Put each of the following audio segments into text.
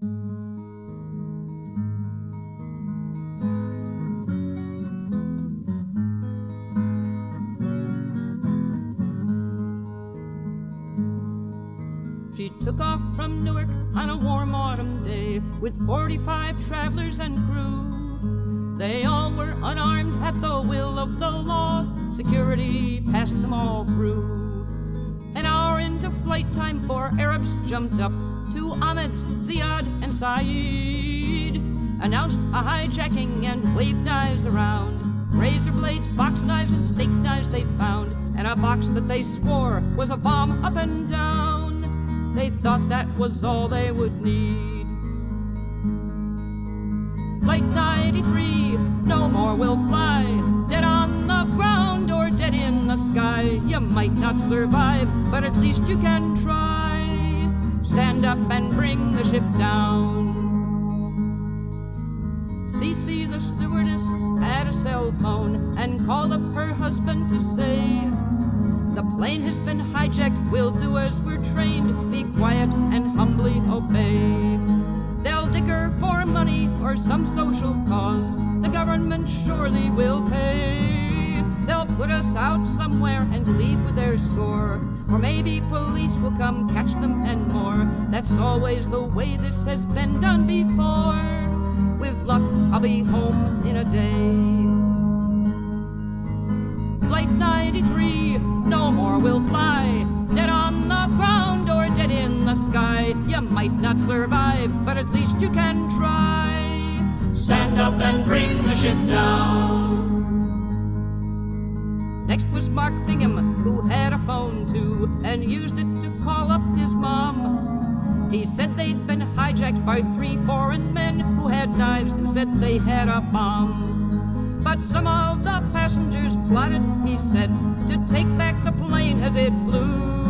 She took off from Newark on a warm autumn day with 45 travelers and crew. They all were unarmed at the will of the law. Security passed them all through. An hour into flight time, four Arabs jumped up to Ahmed's, Ziad, and Saeed. Announced a hijacking and waved knives around. Razor blades, box knives, and steak knives they found. And a box that they swore was a bomb up and down. They thought that was all they would need. Flight 93, no more will fly. Dead on the ground or dead in the sky. You might not survive, but at least you can try. Stand up and bring the ship down. CeeCee, the stewardess, had a cell phone and called up her husband to say, the plane has been hijacked, we'll do as we're trained. Be quiet and humbly obey. They'll dicker for money or some social cause. The government surely will pay. They'll put us out somewhere and leave with their score. Or maybe police will come catch them and more. That's always the way this has been done before. With luck, I'll be home in a day. Flight 93, no more will fly. Dead on the ground or dead in the sky. You might not survive, but at least you can try. Stand up and bring the ship down. Mark Bingham, who had a phone too, and used it to call up his mom. He said they'd been hijacked by three foreign men who had knives and said they had a bomb. But some of the passengers plotted, he said, to take back the plane as it flew.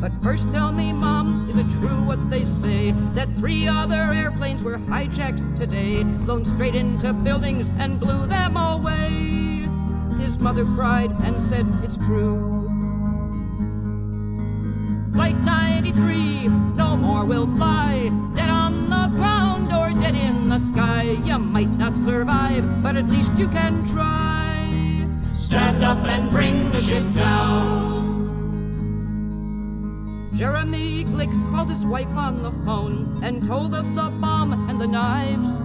But first tell me, Mom, is it true what they say? That three other airplanes were hijacked today, flown straight into buildings and blew them away. Mother cried and said, It's true. Flight 93, no more will fly. Dead on the ground or dead in the sky. You might not survive, but at least you can try. Stand up and bring the ship down. Jeremy Glick called his wife on the phone and told of the bomb and the knives.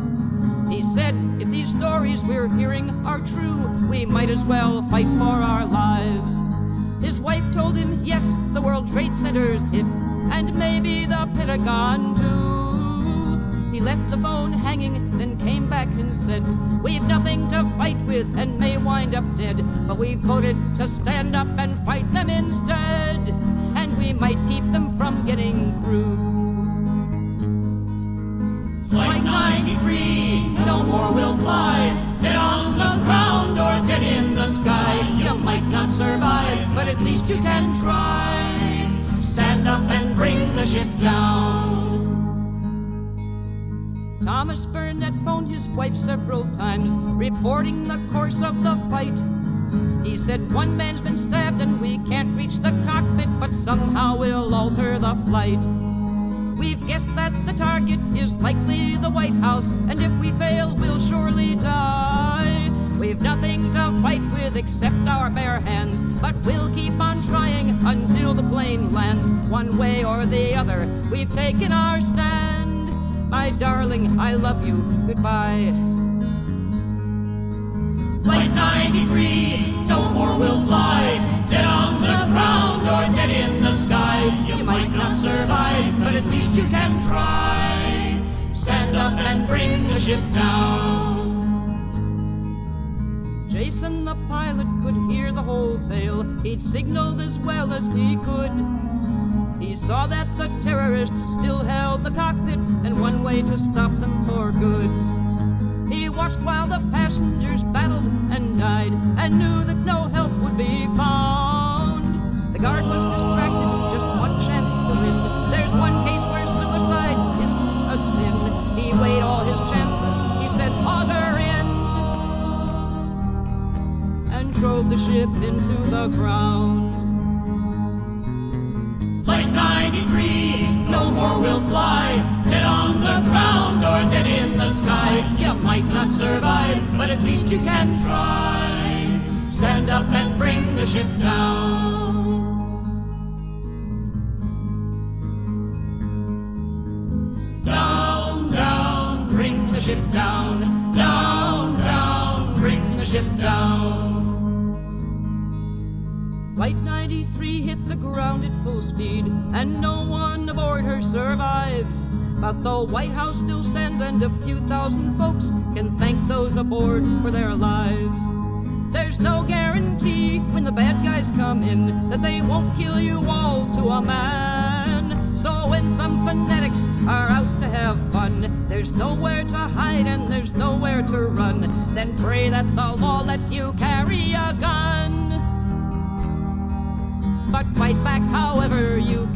He said, if these stories we're hearing are true, we might as well fight for our lives. His wife told him, yes, the World Trade Center's hit, and maybe the Pentagon too. He left the phone hanging, then came back and said, We've nothing to fight with and may wind up dead, but we voted to stand up and fight them instead, but at least you can try. Stand up and bring the ship down. Thomas Burnett phoned his wife several times, reporting the course of the fight. He said one man's been stabbed and we can't reach the cockpit, but somehow we'll alter the flight. We've guessed that the target is likely the White House, and if we fail, we'll surely die. Fight with except our bare hands, but we'll keep on trying until the plane lands. One way or the other, we've taken our stand. My darling, I love you. Goodbye. Flight 93, no more will fly. Dead on the ground or dead in the sky. You might not survive, but at least you can try. Stand up and bring the ship down. The whole tale. He'd signaled as well as he could. He saw that the terrorists still held the cockpit and one way to stop them for good. He watched while the passengers battled and died and knew that no help would be found. The guard was distracted, just one chance to win. There's one drove the ship into the ground. Flight 93, no more will fly, dead on the ground or dead in the sky. You might not survive, but at least you can try. Stand up and bring the ship down. Ground at full speed, and no one aboard her survives. But the White House still stands, and a few thousand folks can thank those aboard for their lives. There's no guarantee when the bad guys come in that they won't kill you all to a man. So when some fanatics are out to have fun, there's nowhere to hide and there's nowhere to run. Then pray that the law lets you carry a gun but fight back however you